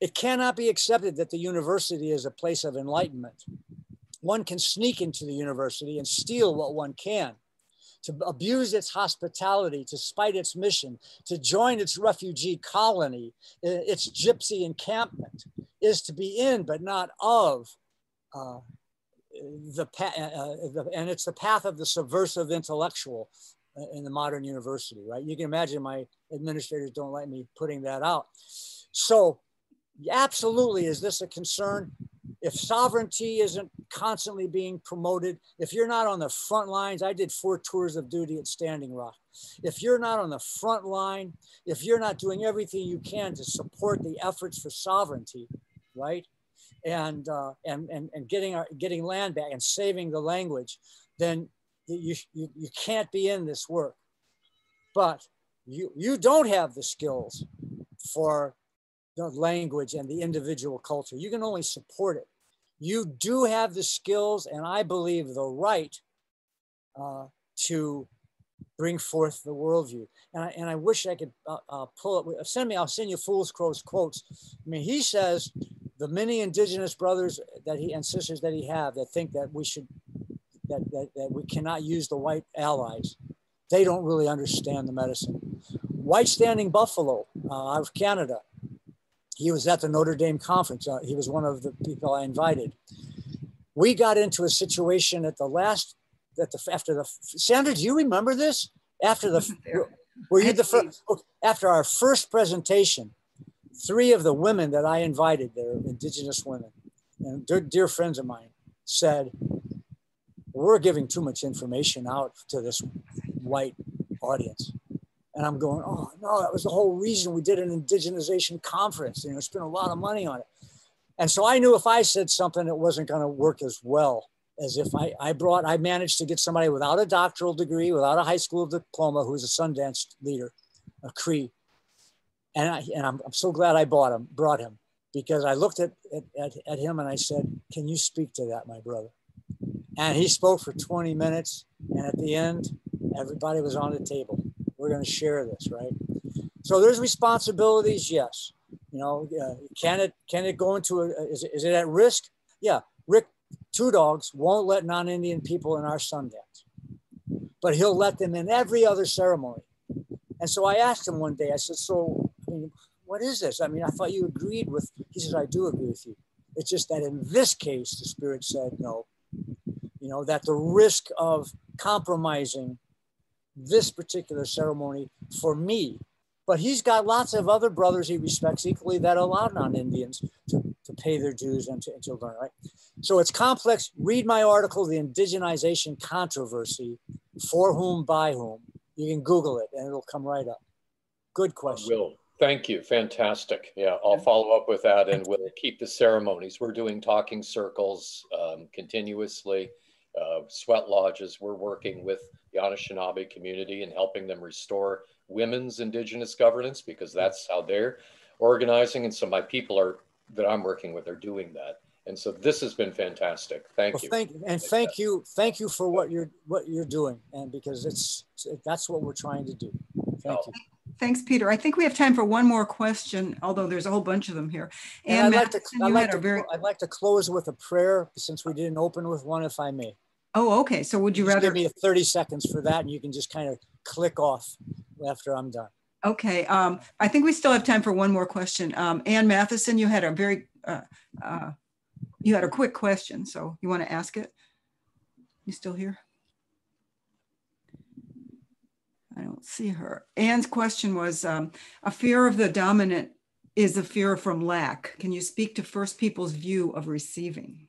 Speaker 1: It cannot be accepted that the university is a place of enlightenment. One can sneak into the university and steal what one can, to abuse its hospitality, to spite its mission, to join its refugee colony, its gypsy encampment, is to be in but not of uh, the, uh, uh, the, and it's the path of the subversive intellectual in the modern university, right? You can imagine my administrators don't like me putting that out. So absolutely, is this a concern? If sovereignty isn't constantly being promoted, if you're not on the front lines, I did four tours of duty at Standing Rock. If you're not on the front line, if you're not doing everything you can to support the efforts for sovereignty, right? And, uh, and, and, and getting, our, getting land back and saving the language, then you, you, you can't be in this work. But you, you don't have the skills for the language and the individual culture. You can only support it. You do have the skills and I believe the right uh, to bring forth the worldview. And I, and I wish I could uh, uh, pull it. Send me, I'll send you Fools Crow's quotes. I mean, he says the many indigenous brothers that he and sisters that he have that think that we should, that, that, that we cannot use the white allies, they don't really understand the medicine. White Standing Buffalo uh, out of Canada, he was at the Notre Dame conference. Uh, he was one of the people I invited. We got into a situation at the last, at the after the Sandra. Do you remember this? After the (laughs) were you the first? After our first presentation, three of the women that I invited, they're Indigenous women, and dear, friends of mine, said, "We're giving too much information out to this white audience." And I'm going, oh no, that was the whole reason we did an indigenization conference. You know, spent a lot of money on it. And so I knew if I said something, it wasn't going to work as well as if I, I brought, I managed to get somebody without a doctoral degree, without a high school diploma, who's a Sundance leader, a Cree. And, I, and I'm, I'm so glad I bought him, brought him because I looked at, at, at him and I said, can you speak to that, my brother? And he spoke for 20 minutes. And at the end, everybody was on the table we're going to share this, right? So there's responsibilities, yes. You know, uh, can it can it go into a is it, is it at risk? Yeah, Rick Two Dogs won't let non-Indian people in our Sundance. but he'll let them in every other ceremony. And so I asked him one day, I said, so What is this? I mean, I thought you agreed with, he says, I do agree with you. It's just that in this case, the spirit said no, you know, that the risk of compromising this particular ceremony for me, but he's got lots of other brothers he respects equally that allow non-Indians to, to pay their dues and to, and to learn, right? So it's complex. Read my article, The Indigenization Controversy, For Whom, By Whom. You can Google it and it'll come right up. Good question.
Speaker 6: I will. Thank you. Fantastic. Yeah, I'll follow up with that and we'll keep the ceremonies. We're doing talking circles um, continuously, uh, sweat lodges. We're working with the Anishinaabe community and helping them restore women's indigenous governance because that's how they're organizing. And so my people are that I'm working with are doing that. And so this has been fantastic. Thank
Speaker 1: well,
Speaker 6: you.
Speaker 1: Thank you. and thank you, thank you for what you're what you're doing, and because it's that's what we're trying to do. Thank oh. you.
Speaker 2: Thanks, Peter. I think we have time for one more question, although there's a whole bunch of them here.
Speaker 1: And, and I'd, like to, I'd, like to, very... I'd like to close with a prayer since we didn't open with one, if I may.
Speaker 2: Oh, okay. So would you
Speaker 1: just
Speaker 2: rather
Speaker 1: give me 30 seconds for that, and you can just kind of click off after I'm done.
Speaker 2: Okay. Um, I think we still have time for one more question. Um, Ann Matheson, you had a very uh, uh, you had a quick question, so you want to ask it? You still here? I don't see her. Anne's question was um, a fear of the dominant is a fear from lack. Can you speak to First People's view of receiving?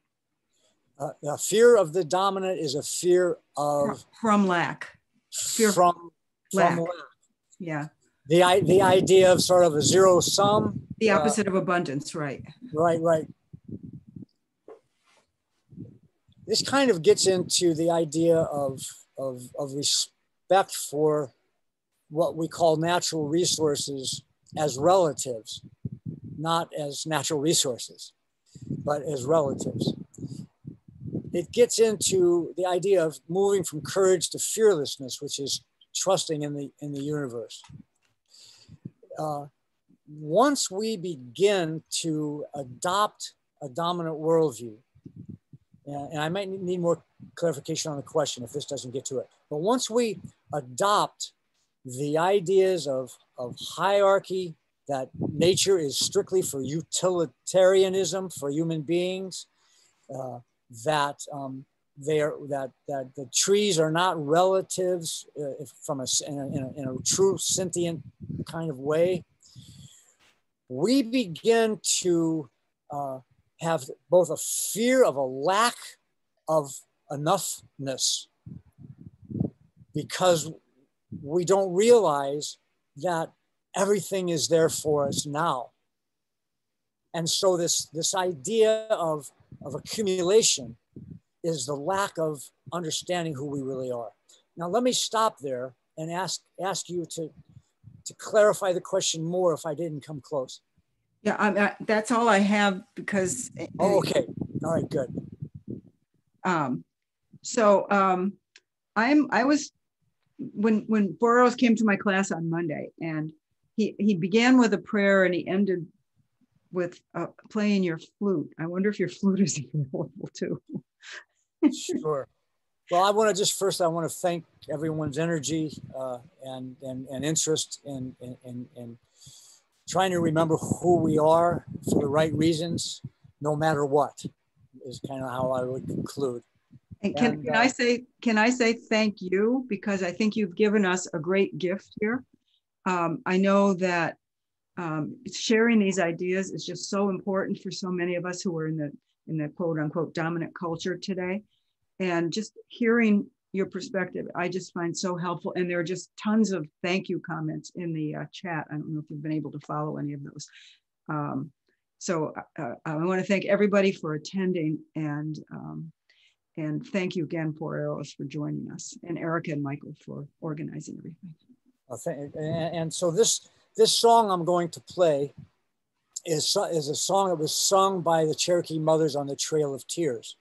Speaker 1: Uh, a fear of the dominant is a fear of
Speaker 2: from lack.
Speaker 1: Fear from, lack. from lack.
Speaker 2: Yeah.
Speaker 1: The the idea of sort of a zero sum.
Speaker 2: The uh, opposite uh, of abundance, right?
Speaker 1: Right, right. This kind of gets into the idea of of, of respect for what we call natural resources as relatives, not as natural resources, but as relatives. It gets into the idea of moving from courage to fearlessness, which is trusting in the, in the universe. Uh, once we begin to adopt a dominant worldview, and I might need more clarification on the question if this doesn't get to it, but once we adopt the ideas of, of hierarchy, that nature is strictly for utilitarianism for human beings, uh, that um, they are, that, that the trees are not relatives uh, from a in, a, in, a, in a true sentient kind of way, we begin to uh, have both a fear of a lack of enoughness because we don't realize that everything is there for us now. And so this, this idea of, of accumulation is the lack of understanding who we really are. Now, let me stop there and ask, ask you to, to clarify the question more if I didn't come close.
Speaker 2: Yeah, I, that's all I have because.
Speaker 1: Oh, okay. All right, good.
Speaker 2: Um, so um, I'm I was when when Boros came to my class on Monday, and he he began with a prayer and he ended with uh, playing your flute. I wonder if your flute is (laughs) available too.
Speaker 1: sure. Well, I want to just first I want to thank everyone's energy uh, and, and and interest in, in in, in trying to remember who we are for the right reasons, no matter what, is kind of how I would conclude.
Speaker 2: And can, and, can uh, I say can I say thank you because I think you've given us a great gift here. Um, I know that um, sharing these ideas is just so important for so many of us who are in the in the quote unquote dominant culture today, and just hearing your perspective, I just find so helpful. And there are just tons of thank you comments in the uh, chat. I don't know if you've been able to follow any of those. Um, so uh, I want to thank everybody for attending and um, and thank you again, Four Arrows, for joining us, and Erica and Michael for organizing everything.
Speaker 1: and so this this song I'm going to play is, is a song that was sung by the Cherokee Mothers on the Trail of Tears.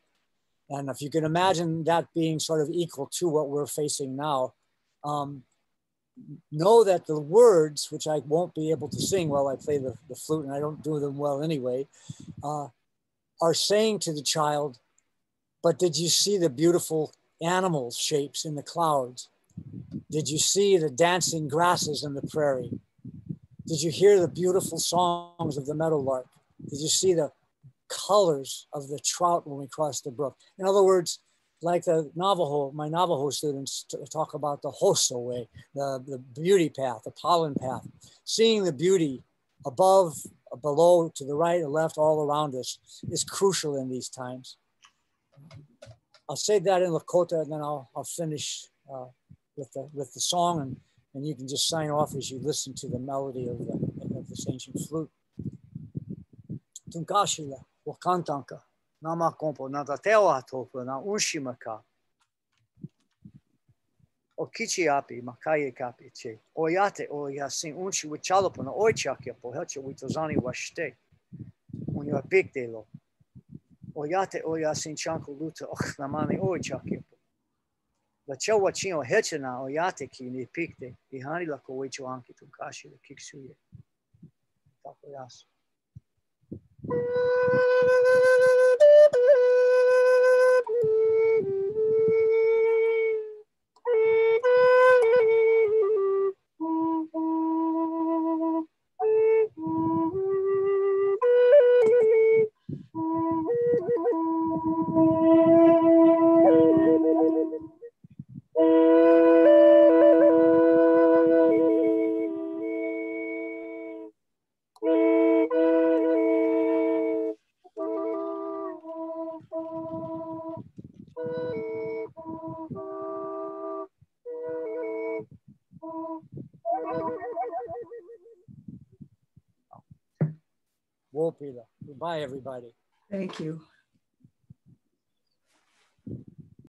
Speaker 1: And if you can imagine that being sort of equal to what we're facing now, um, know that the words, which I won't be able to sing while I play the, the flute, and I don't do them well anyway, uh, are saying to the child, but did you see the beautiful animal shapes in the clouds? Did you see the dancing grasses in the prairie? Did you hear the beautiful songs of the meadowlark? Did you see the colors of the trout when we crossed the brook? In other words, like the Navajo, my Navajo students talk about the Hózhó way, the, the beauty path, the pollen path, seeing the beauty above, below, to the right and left, all around us is crucial in these times. I'll say that in Lakota and then I'll, I'll finish uh, with, the, with the song and, and you can just sign off as you listen to the melody of, the, of this ancient flute. Tunkashila, wakantanka. nama kompo na tateo atopo na unshimaka. O kichi api makaye kapi che. O yate o unshi wichalopo na oichakya po witozani washte. Unyo big lo. O yate o chanko luta och namani oichakya po. La chewa chino heche na ki ni pikte. Ihani la ko wicho anki tunkashi le kiksuye. Tako yasu. Everybody.